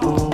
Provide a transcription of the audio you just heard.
Oh.